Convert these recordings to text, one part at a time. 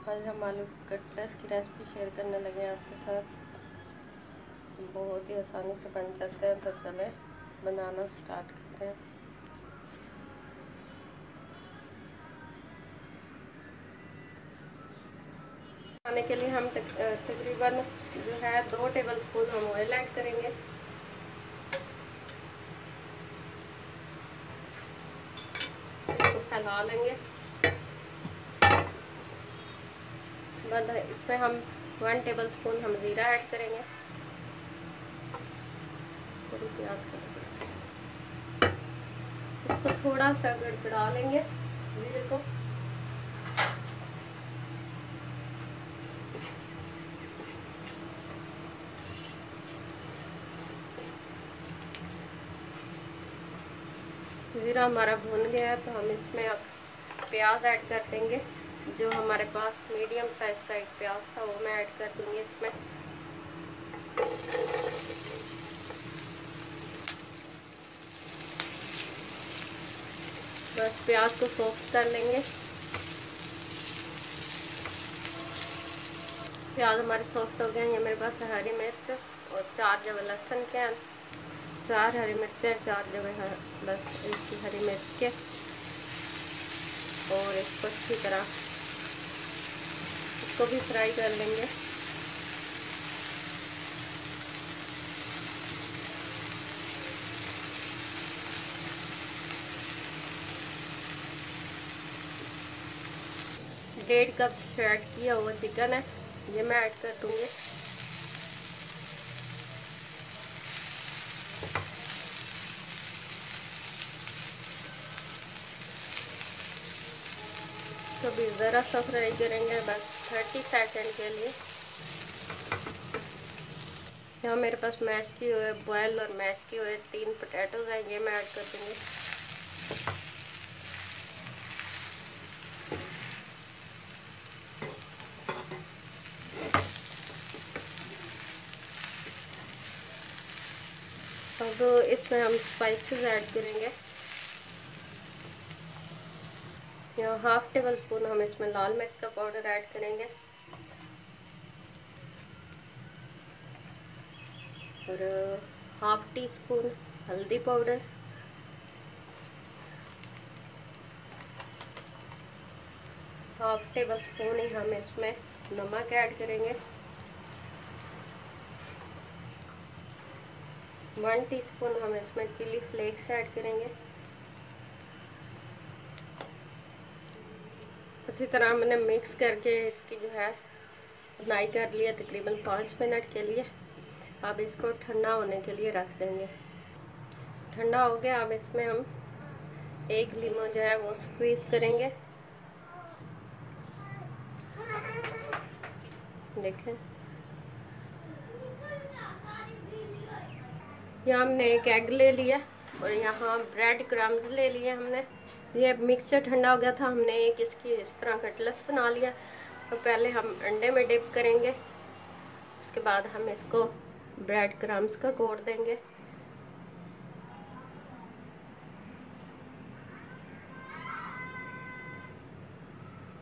आज हम आलू कटलेस की रेसिपी शेयर करने लगे हैं आपके साथ। बहुत ही आसानी से बन जाते हैं तो चले, बनाना स्टार्ट करते हैं। खाने के लिए हम तकरीबन जो है, दो टेबल स्पून हम ऑयल ऐड करेंगे। इसको फैला लेंगे। बाद इसमें हम वन टेबल स्पून हम ज़ीरा ऐड करेंगे। प्याज इसको थोड़ा सा गड़गड़ा लेंगे ज़ीरे को। ज़ीरा हमारा भुन गया है तो हम इसमें अब प्याज ऐड कर देंगे। जो हमारे पास मीडियम साइज़ का एक प्याज था, वो मैं ऐड कर दूँगी इसमें। बस प्याज को सॉफ्ट कर लेंगे। प्याज हमारे सॉफ्ट हो गए हैं। ये मेरे पास हरी मिर्च और चार जब लहसुन के हैं। चार हरी मिर्चें चार जब लहसुन हरी मिर्च के। और इसको अच्छी तरह इसको भी फ्राई कर लेंगे। डेढ़ कप ऐड किया हुआ चिकन है, ये मैं ऐड कर दूँगी। तो भी ज़रा सा फ्राई करेंगे बस थर्टी सेकेंड के लिए। यहाँ मेरे पास मैश किए हुए बॉयल और मैश किए हुए तीन पोटैटोज हैं, ये मैं ऐड कर दूँगी। अब इसमें हम स्पाइसेस ऐड करेंगे। यहाँ हाफ़ टेबल स्पून हम इसमें लाल मिर्च का पाउडर ऐड करेंगे। और हाफ़ टी स्पून हल्दी पाउडर हाफ़ टेबल स्पून ही हम इसमें नमक ऐड करेंगे। वन टीस्पून हम इसमें चिली फ्लेक्स ऐड करेंगे। अच्छी तरह हमने मिक्स करके इसकी जो है बुनाई कर लिया तकरीबन पाँच मिनट के लिए। अब इसको ठंडा होने के लिए रख देंगे। ठंडा हो गया। अब इसमें हम एक लीमो जो है वो स्क्वीज करेंगे। देखें। यहाँ हमने एक एग ले लिया और यहाँ ब्रेड क्रम्स ले लिए हमने। ये मिक्सचर ठंडा हो गया था, हमने एक इसकी इस तरह कटलस बना लिया। तो पहले हम अंडे में डिप करेंगे, उसके बाद हम इसको ब्रेड क्रम्स का कोट देंगे।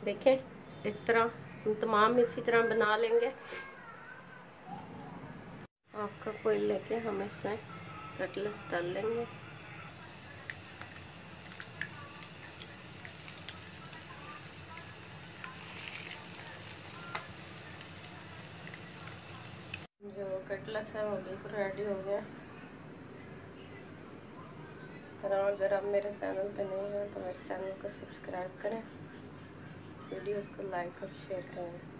देखें, इस तरह हम तमाम इसी तरह बना लेंगे। आपका कोई लेके हम इसमें कटलस तल लेंगे जो कटलस है वो बिल्कुल रेडी हो गया। तरह अगर आप मेरे चैनल पे नहीं हैं तो मेरे चैनल को सब्सक्राइब करें। वीडियोस को लाइक और शेयर करें।